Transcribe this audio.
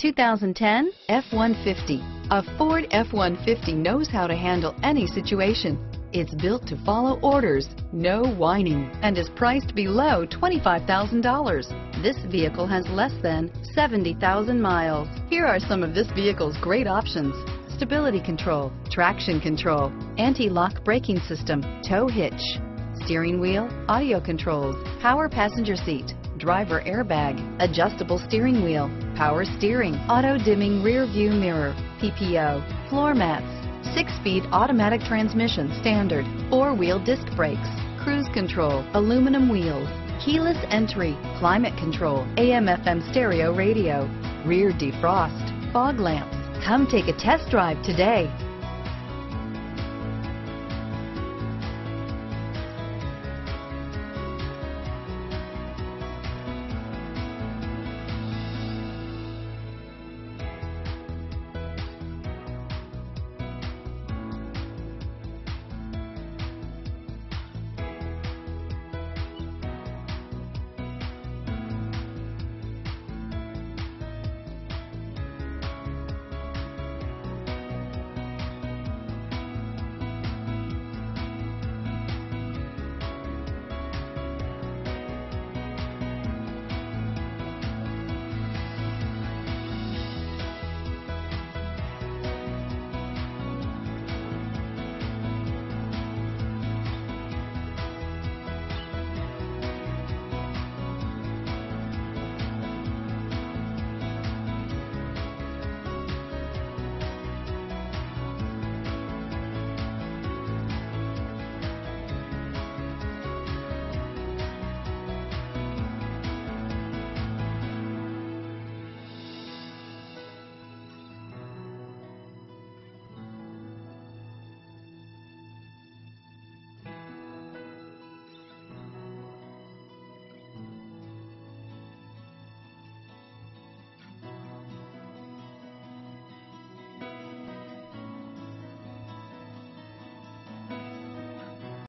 2010 F-150. A Ford F-150 knows how to handle any situation. It's built to follow orders, no whining, and is priced below $25,000. This vehicle has less than 70,000 miles. Here are some of this vehicle's great options. Stability control, traction control, anti-lock braking system, tow hitch, steering wheel, audio controls, power passenger seat, driver airbag, adjustable steering wheel, power steering, auto dimming rear view mirror, PPO, floor mats, six-speed automatic transmission standard, four-wheel disc brakes, cruise control, aluminum wheels, keyless entry, climate control, AM FM stereo radio, rear defrost, fog lamps. Come take a test drive today.